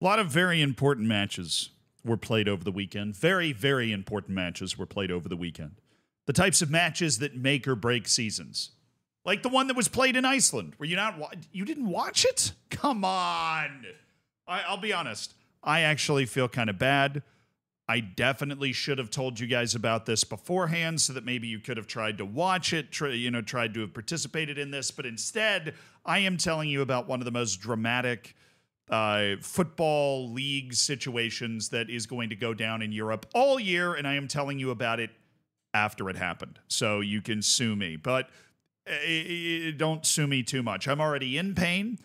A lot of very important matches were played over the weekend. Very, very important matches were played over the weekend. The types of matches that make or break seasons. Like the one that was played in Iceland. Were you not wa- you didn't watch it? Come on. I, I'll be honest. I actually feel kind of bad. I definitely should have told you guys about this beforehand so that maybe you could have tried to watch it, try, you know, tried to have participated in this. But instead, I am telling you about one of the most dramatic uh, football league situations that is going to go down in Europe all year. And I am telling you about it after it happened. So you can sue me, but uh, don't sue me too much. I'm already in pain.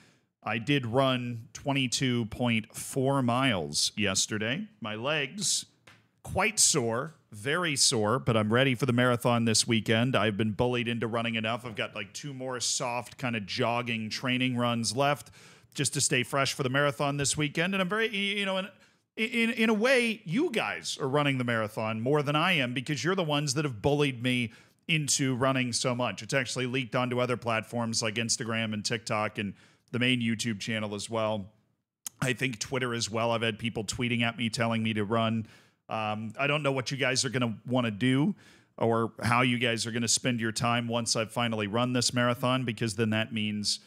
I did run 22.4 miles yesterday. My legs quite sore, very sore, but I'm ready for the marathon this weekend. I've been bullied into running enough. I've got like two more soft kind of jogging training runs left just to stay fresh for the marathon this weekend. And I'm very, you know, in, in, in a way, you guys are running the marathon more than I am because you're the ones that have bullied me into running so much. It's actually leaked onto other platforms like Instagram and TikTok and the main YouTube channel as well. I think Twitter as well. I've had people tweeting at me telling me to run. Um, I don't know what you guys are going to want to do or how you guys are going to spend your time once I've finally run this marathon, because then that means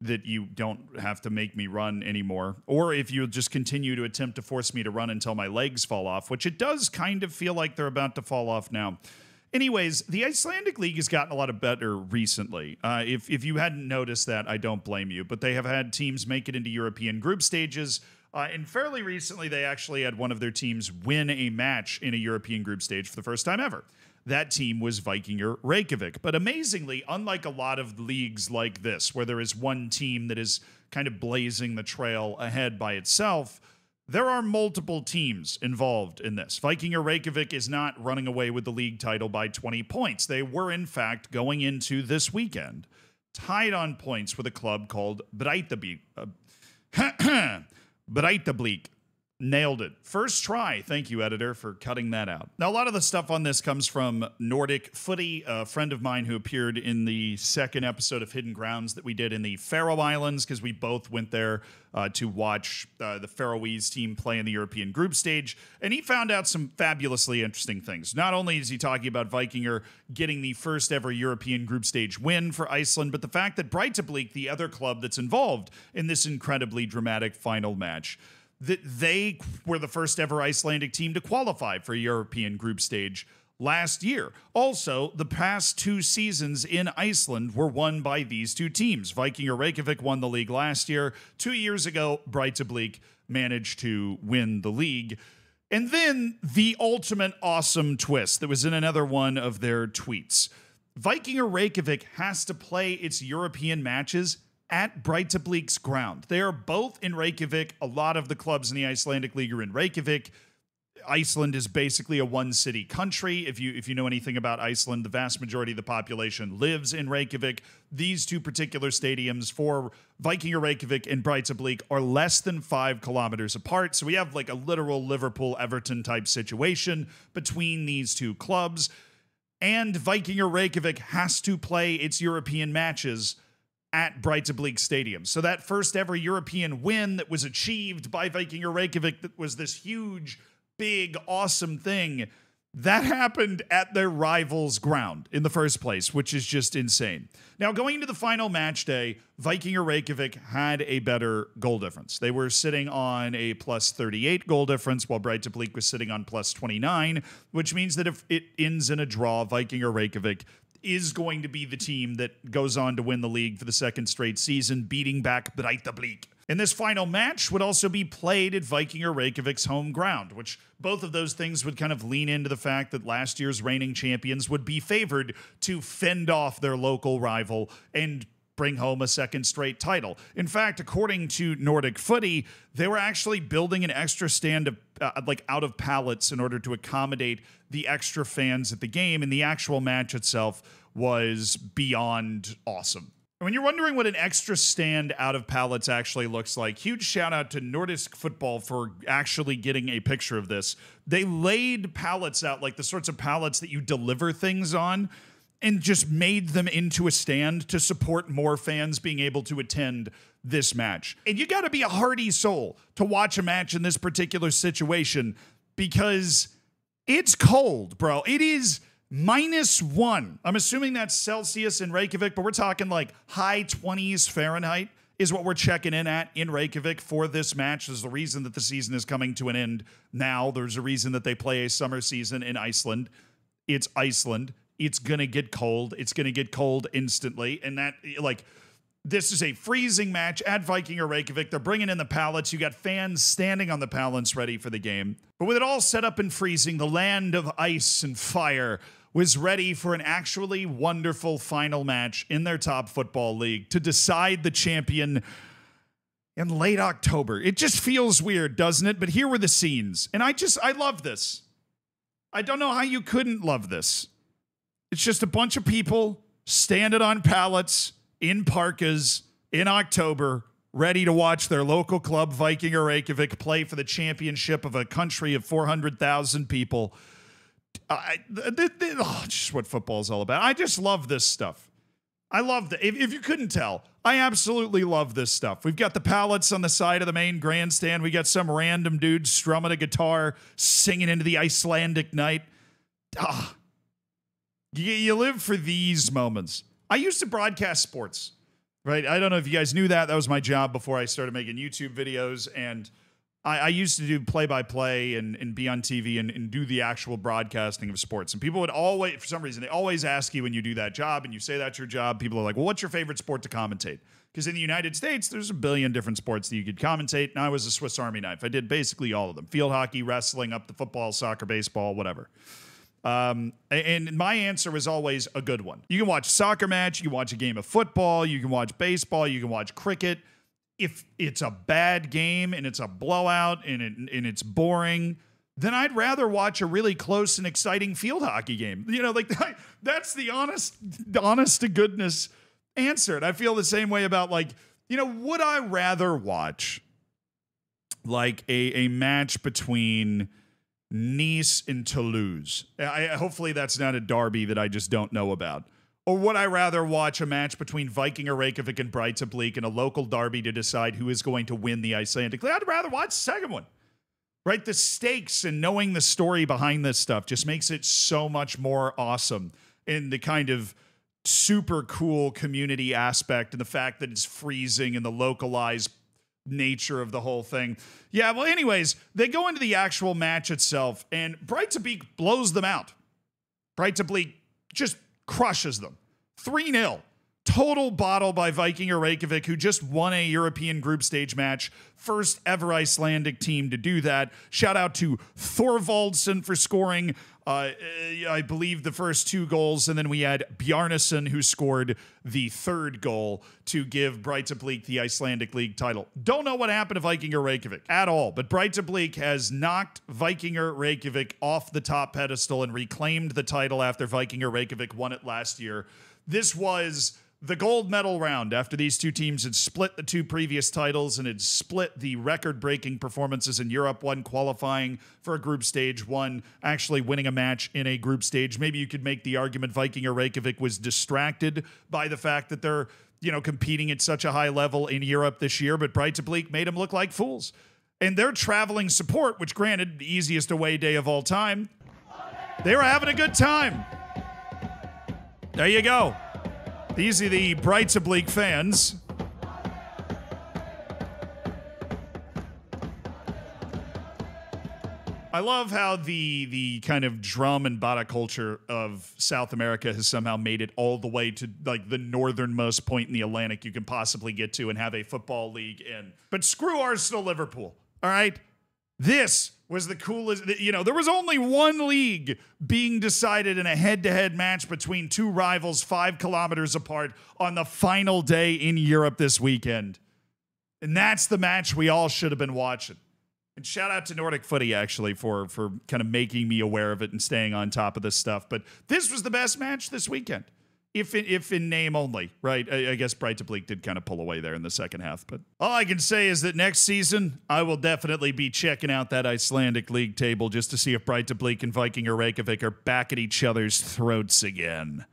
that you don't have to make me run anymore. Or if you just continue to attempt to force me to run until my legs fall off, which it does kind of feel like they're about to fall off now. Anyways, the Icelandic League has gotten a lot of better recently. Uh, if, if you hadn't noticed that, I don't blame you. But they have had teams make it into European group stages uh, and fairly recently, they actually had one of their teams win a match in a European group stage for the first time ever. That team was Vikingur Reykjavik. But amazingly, unlike a lot of leagues like this, where there is one team that is kind of blazing the trail ahead by itself, there are multiple teams involved in this. Vikingur Reykjavik is not running away with the league title by 20 points. They were, in fact, going into this weekend tied on points with a club called Breidablik. Uh. Nailed it. First try. Thank you, editor, for cutting that out. Now, a lot of the stuff on this comes from Nordic Footy, a friend of mine who appeared in the second episode of Hidden Grounds that we did in the Faroe Islands, because we both went there uh, to watch uh, the Faroese team play in the European group stage. And he found out some fabulously interesting things. Not only is he talking about Vikingur getting the first ever European group stage win for Iceland, but the fact that Breidablik, the other club that's involved in this incredibly dramatic final match, that they were the first ever Icelandic team to qualify for European group stage last year. Also, the past two seasons in Iceland were won by these two teams. Vikingur Reykjavik won the league last year. Two years ago, Breidablik managed to win the league. And then the ultimate awesome twist that was in another one of their tweets. Vikingur Reykjavik has to play its European matches at Breidablik's ground. They are both in Reykjavik. A lot of the clubs in the Icelandic League are in Reykjavik. Iceland is basically a one city country. If you if you know anything about Iceland, the vast majority of the population lives in Reykjavik. These two particular stadiums for Vikingur Reykjavik and Breidablik are less than five kilometers apart. So we have like a literal Liverpool Everton type situation between these two clubs. And Vikingur Reykjavik has to play its European matches at Breidablik Stadium. So that first ever European win that was achieved by Vikingur Reykjavik that was this huge, big, awesome thing. That happened at their rival's ground in the first place, which is just insane. Now, going into the final match day, Vikingur Reykjavik had a better goal difference. They were sitting on a plus 38 goal difference, while Breidablik was sitting on plus 29, which means that if it ends in a draw, Vikingur Reykjavik is going to be the team that goes on to win the league for the second straight season, beating back Breidablik. And this final match would also be played at Vikingur Reykjavik's home ground, which both of those things would kind of lean into the fact that last year's reigning champions would be favored to fend off their local rival and bring home a second straight title. In fact, according to Nordic Footy, they were actually building an extra stand of uh, like out of pallets in order to accommodate the extra fans at the game and the actual match itself was beyond awesome. When you're wondering what an extra stand out of pallets actually looks like, huge shout out to Nordisk Football for actually getting a picture of this. They laid pallets out like the sorts of pallets that you deliver things on and just made them into a stand to support more fans being able to attend this match. And you got to be a hardy soul to watch a match in this particular situation because it's cold, bro. It is minus one. I'm assuming that's Celsius in Reykjavik, but we're talking like high 20s Fahrenheit is what we're checking in at in Reykjavik for this match. There's the reason that the season is coming to an end now. There's a reason that they play a summer season in Iceland. It's Iceland. It's going to get cold. It's going to get cold instantly. And that, like, this is a freezing match at Vikingur Reykjavik. They're bringing in the pallets. You got fans standing on the pallets ready for the game. But with it all set up and freezing, the land of ice and fire was ready for an actually wonderful final match in their top football league to decide the champion in late October. It just feels weird, doesn't it? But here were the scenes. And I just, I love this. I don't know how you couldn't love this. It's just a bunch of people standing on pallets in parkas in October, ready to watch their local club, Vikingur Reykjavik, play for the championship of a country of 400,000 people. I, oh, just what football is all about. I just love this stuff. I love the. If, if you couldn't tell, I absolutely love this stuff. We've got the pallets on the side of the main grandstand. We got some random dude strumming a guitar, singing into the Icelandic night. Ah, you, you live for these moments. I used to broadcast sports, right? I don't know if you guys knew that. That was my job before I started making YouTube videos. And I, I used to do play by play and, be on TV and, and do the actual broadcasting of sports. And people would always, for some reason, they always ask you when you do that job and you say that's your job. People are like, well, what's your favorite sport to commentate? Because in the United States, there's a billion different sports that you could commentate. And I was a Swiss Army knife. I did basically all of them field hockey, wrestling, up to football, soccer, baseball, whatever. Um, and my answer is always a good one. You can watch soccer match, you can watch a game of football, you can watch baseball, you can watch cricket. If it's a bad game and it's a blowout and, it, and it's boring, then I'd rather watch a really close and exciting field hockey game. You know, like that's the honest, honest to goodness answer. And I feel the same way about like, you know, would I rather watch like a, a match between Nice and Toulouse. I, hopefully that's not a derby that I just don't know about. Or would I rather watch a match between Vikingur Reykjavik and Breidablik in a local derby to decide who is going to win the Icelandic? I'd rather watch the second one. Right? The stakes and knowing the story behind this stuff just makes it so much more awesome. And the kind of super cool community aspect and the fact that it's freezing and the localized nature of the whole thing. Yeah, well, anyways, they go into the actual match itself, and Breidablik blows them out. Bright to Breidablik just crushes them. 3 0. Total bottle by Vikingur Reykjavik, who just won a European group stage match. First ever Icelandic team to do that. Shout out to Thorvaldsson for scoring uh, I believe the first two goals, and then we had Bjarnason who scored the third goal to give Breidablik the Icelandic League title. Don't know what happened to Vikingur Reykjavik at all, but Breidablik has knocked Vikingur Reykjavik off the top pedestal and reclaimed the title after Vikingur Reykjavik won it last year. This was the gold medal round after these two teams had split the two previous titles and had split the record breaking performances in Europe, one qualifying for a group stage, one actually winning a match in a group stage. Maybe you could make the argument Vikingur Reykjavik was distracted by the fact that they're, you know, competing at such a high level in Europe this year, but Breidablik made them look like fools. And their traveling support, which granted, the easiest away day of all time, they were having a good time. There you go. These are the Breidablik fans. I love how the the kind of drum and bata culture of South America has somehow made it all the way to like the northernmost point in the Atlantic you can possibly get to and have a football league in. But screw Arsenal Liverpool. All right? This was the coolest. You know, there was only one league being decided in a head to head match between two rivals five kilometers apart on the final day in Europe this weekend. And that's the match we all should have been watching. And shout out to Nordic Footy actually for for kind of making me aware of it and staying on top of this stuff. But this was the best match this weekend if in, if in name only, right? I, I guess Bleak did kind of pull away there in the second half, but all I can say is that next season I will definitely be checking out that Icelandic league table just to see if Breidablik and Vikingur Reykjavik are back at each other's throats again.